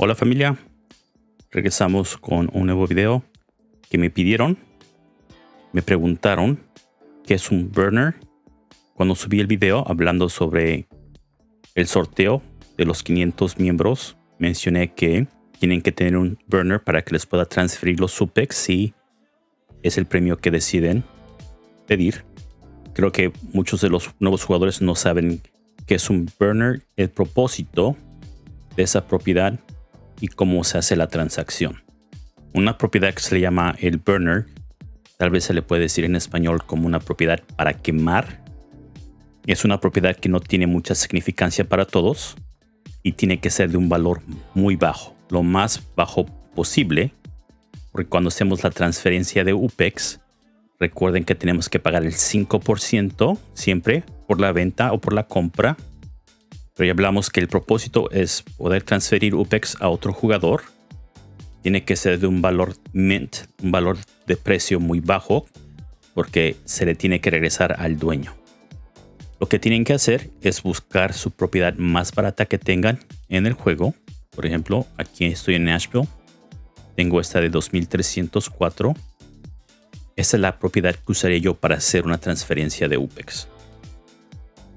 Hola familia, regresamos con un nuevo video que me pidieron. Me preguntaron qué es un burner. Cuando subí el video hablando sobre el sorteo de los 500 miembros, mencioné que tienen que tener un burner para que les pueda transferir los SUPEX si es el premio que deciden pedir. Creo que muchos de los nuevos jugadores no saben qué es un burner, el propósito de esa propiedad y cómo se hace la transacción. Una propiedad que se llama el burner, tal vez se le puede decir en español como una propiedad para quemar. Es una propiedad que no tiene mucha significancia para todos y tiene que ser de un valor muy bajo, lo más bajo posible, porque cuando hacemos la transferencia de UPEX, recuerden que tenemos que pagar el 5% siempre por la venta o por la compra pero ya hablamos que el propósito es poder transferir UPEX a otro jugador. Tiene que ser de un valor mint, un valor de precio muy bajo, porque se le tiene que regresar al dueño. Lo que tienen que hacer es buscar su propiedad más barata que tengan en el juego. Por ejemplo, aquí estoy en Nashville. Tengo esta de 2304. Esta es la propiedad que usaría yo para hacer una transferencia de UPEX.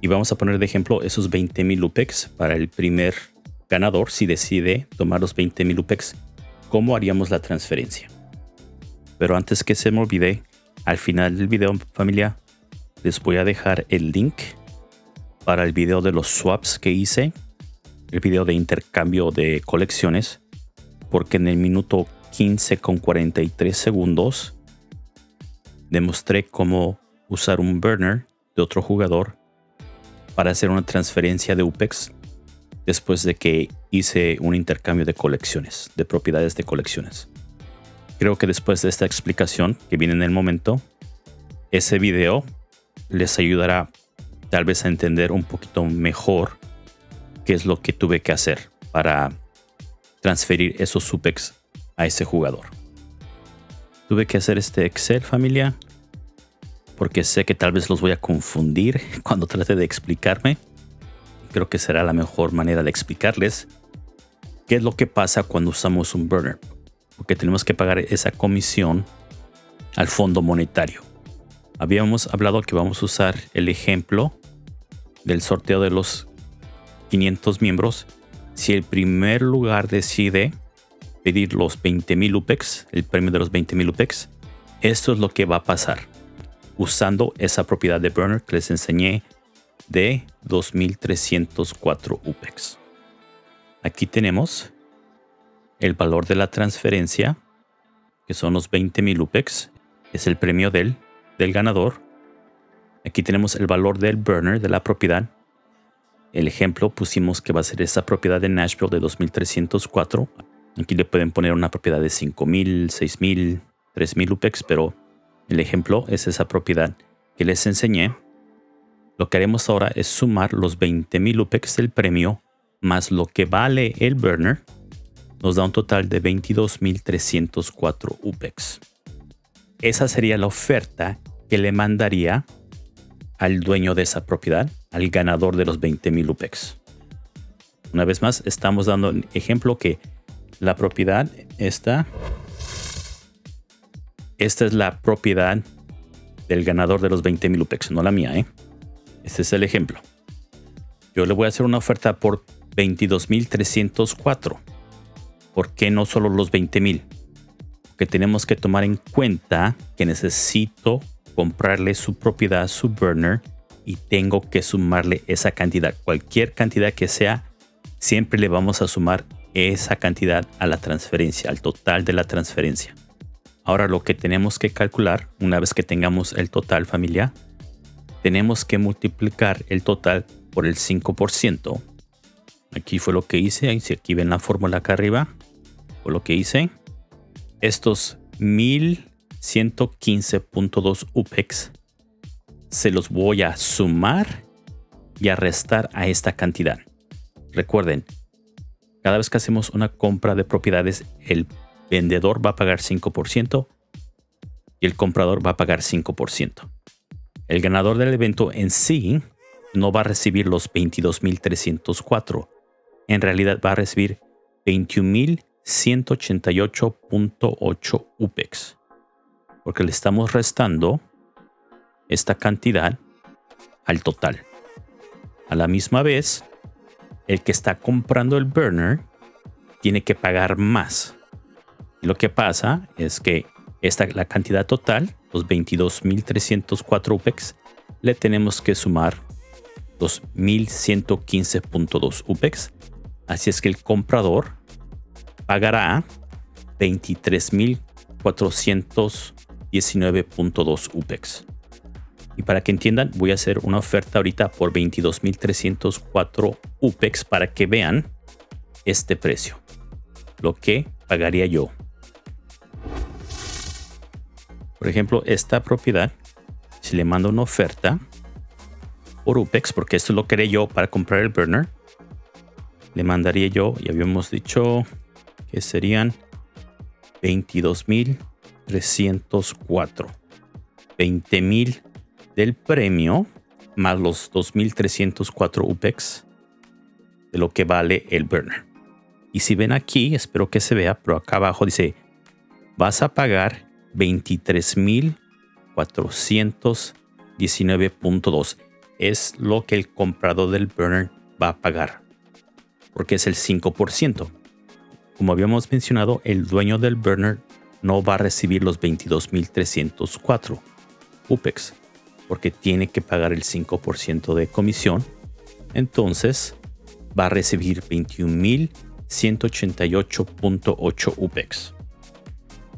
Y vamos a poner de ejemplo esos 20.000 UPEX para el primer ganador si decide tomar los 20.000 UPEX. ¿Cómo haríamos la transferencia? Pero antes que se me olvide, al final del video familia, les voy a dejar el link para el video de los swaps que hice, el video de intercambio de colecciones, porque en el minuto 15 con 43 segundos demostré cómo usar un burner de otro jugador para hacer una transferencia de UPEX después de que hice un intercambio de colecciones, de propiedades de colecciones. Creo que después de esta explicación que viene en el momento, ese video les ayudará tal vez a entender un poquito mejor qué es lo que tuve que hacer para transferir esos UPEX a ese jugador. Tuve que hacer este Excel familia porque sé que tal vez los voy a confundir cuando trate de explicarme. Creo que será la mejor manera de explicarles qué es lo que pasa cuando usamos un burner. Porque tenemos que pagar esa comisión al fondo monetario. Habíamos hablado que vamos a usar el ejemplo del sorteo de los 500 miembros. Si el primer lugar decide pedir los 20.000 UPEX, el premio de los 20.000 UPEX, esto es lo que va a pasar usando esa propiedad de burner que les enseñé de 2304 UPEX. Aquí tenemos el valor de la transferencia, que son los 20.000 UPEX, es el premio del, del ganador. Aquí tenemos el valor del burner de la propiedad. El ejemplo pusimos que va a ser esa propiedad de Nashville de 2304. Aquí le pueden poner una propiedad de 5.000, 6.000, 3.000 UPEX, pero el ejemplo es esa propiedad que les enseñé. Lo que haremos ahora es sumar los 20.000 UPEX del premio más lo que vale el burner. Nos da un total de 22.304 UPEX. Esa sería la oferta que le mandaría al dueño de esa propiedad, al ganador de los 20.000 UPEX. Una vez más, estamos dando ejemplo que la propiedad está esta es la propiedad del ganador de los 20.000 UPEX, no la mía, ¿eh? Este es el ejemplo. Yo le voy a hacer una oferta por 22.304. ¿Por qué no solo los 20.000? Porque tenemos que tomar en cuenta que necesito comprarle su propiedad, su burner, y tengo que sumarle esa cantidad. Cualquier cantidad que sea, siempre le vamos a sumar esa cantidad a la transferencia, al total de la transferencia. Ahora lo que tenemos que calcular, una vez que tengamos el total familiar, tenemos que multiplicar el total por el 5%. Aquí fue lo que hice. Si aquí ven la fórmula acá arriba, fue lo que hice. Estos 1115.2 UPEX se los voy a sumar y a restar a esta cantidad. Recuerden, cada vez que hacemos una compra de propiedades, el vendedor va a pagar 5% y el comprador va a pagar 5%. El ganador del evento en sí no va a recibir los 22.304. En realidad va a recibir 21.188.8 UPEX. Porque le estamos restando esta cantidad al total. A la misma vez, el que está comprando el burner tiene que pagar más. Lo que pasa es que esta, la cantidad total, los 22.304 UPEX, le tenemos que sumar 2.115.2 UPEX. Así es que el comprador pagará 23.419.2 UPEX. Y para que entiendan, voy a hacer una oferta ahorita por 22.304 UPEX para que vean este precio. Lo que pagaría yo. Por ejemplo, esta propiedad, si le mando una oferta por UPEX, porque esto lo quería yo para comprar el burner, le mandaría yo, y habíamos dicho que serían 22.304. 20.000 del premio más los 2.304 UPEX de lo que vale el burner. Y si ven aquí, espero que se vea, pero acá abajo dice, vas a pagar 23.419.2. Es lo que el comprador del burner va a pagar, porque es el 5%. Como habíamos mencionado, el dueño del burner no va a recibir los 22.304 UPEX porque tiene que pagar el 5% de comisión. Entonces va a recibir 21.188.8 UPEX.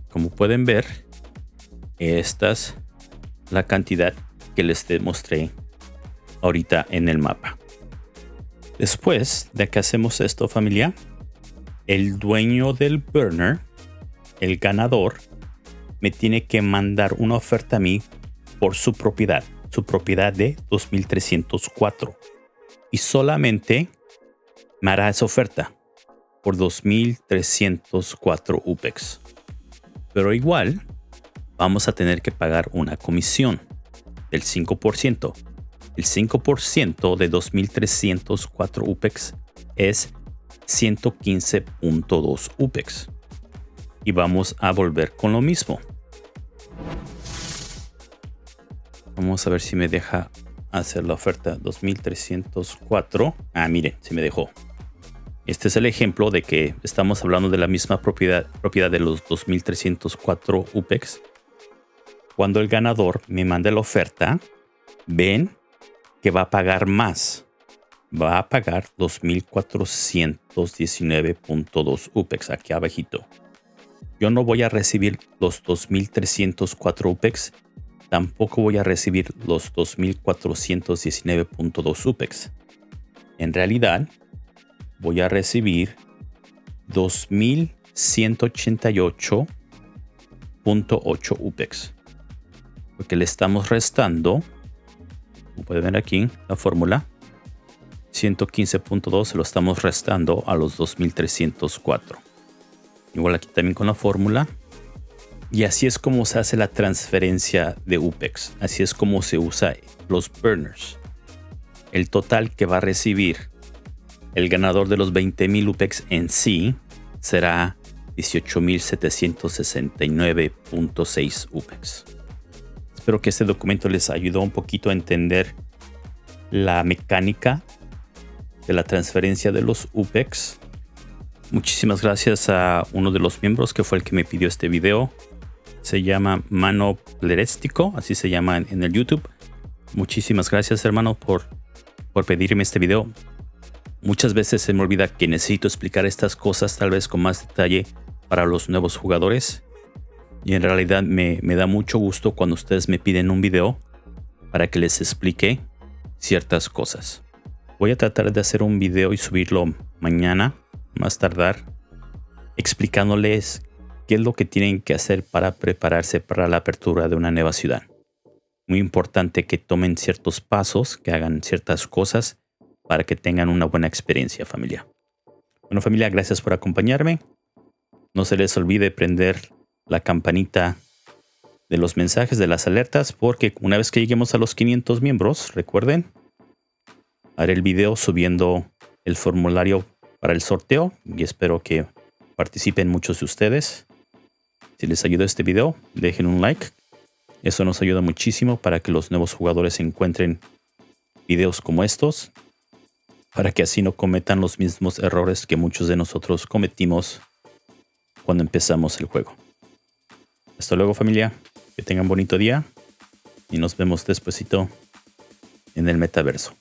Como pueden ver, esta es la cantidad que les demostré ahorita en el mapa. Después de que hacemos esto familia, el dueño del burner, el ganador, me tiene que mandar una oferta a mí por su propiedad, su propiedad de 2304. Y solamente me hará esa oferta por 2304 UPEX. Pero igual vamos a tener que pagar una comisión del 5%. El 5% de 2304 UPEX es 115.2 UPEX. Y vamos a volver con lo mismo. Vamos a ver si me deja hacer la oferta 2304. Ah, miren, si me dejó. Este es el ejemplo de que estamos hablando de la misma propiedad, propiedad de los 2304 UPEX. Cuando el ganador me manda la oferta, ven que va a pagar más. Va a pagar 2419.2 UPEX aquí abajito. Yo no voy a recibir los 2304 UPEX tampoco voy a recibir los 2419.2 UPEX. En realidad, voy a recibir 2188.8 UPEX. Porque le estamos restando, como pueden ver aquí, la fórmula. 115.2 se lo estamos restando a los 2304. Igual aquí también con la fórmula y así es como se hace la transferencia de UPEX. Así es como se usa los burners. El total que va a recibir el ganador de los 20.000 UPEX en sí será 18.769.6 UPEX. Espero que este documento les ayudó un poquito a entender la mecánica de la transferencia de los UPEX. Muchísimas gracias a uno de los miembros que fue el que me pidió este video se llama Mano Pleréstico, así se llama en, el YouTube. Muchísimas gracias hermano por, por pedirme este video. Muchas veces se me olvida que necesito explicar estas cosas tal vez con más detalle para los nuevos jugadores. Y en realidad me, me da mucho gusto cuando ustedes me piden un video para que les explique ciertas cosas. Voy a tratar de hacer un video y subirlo mañana, más tardar, explicándoles qué es lo que tienen que hacer para prepararse para la apertura de una nueva ciudad. Muy importante que tomen ciertos pasos, que hagan ciertas cosas para que tengan una buena experiencia familia. Bueno familia, gracias por acompañarme. No se les olvide prender la campanita de los mensajes, de las alertas, porque una vez que lleguemos a los 500 miembros, recuerden, haré el video subiendo el formulario para el sorteo y espero que participen muchos de ustedes. Si les ayudó este video, dejen un like. Eso nos ayuda muchísimo para que los nuevos jugadores encuentren videos como estos, para que así no cometan los mismos errores que muchos de nosotros cometimos cuando empezamos el juego. Hasta luego familia, que tengan bonito día y nos vemos despuesito en el metaverso.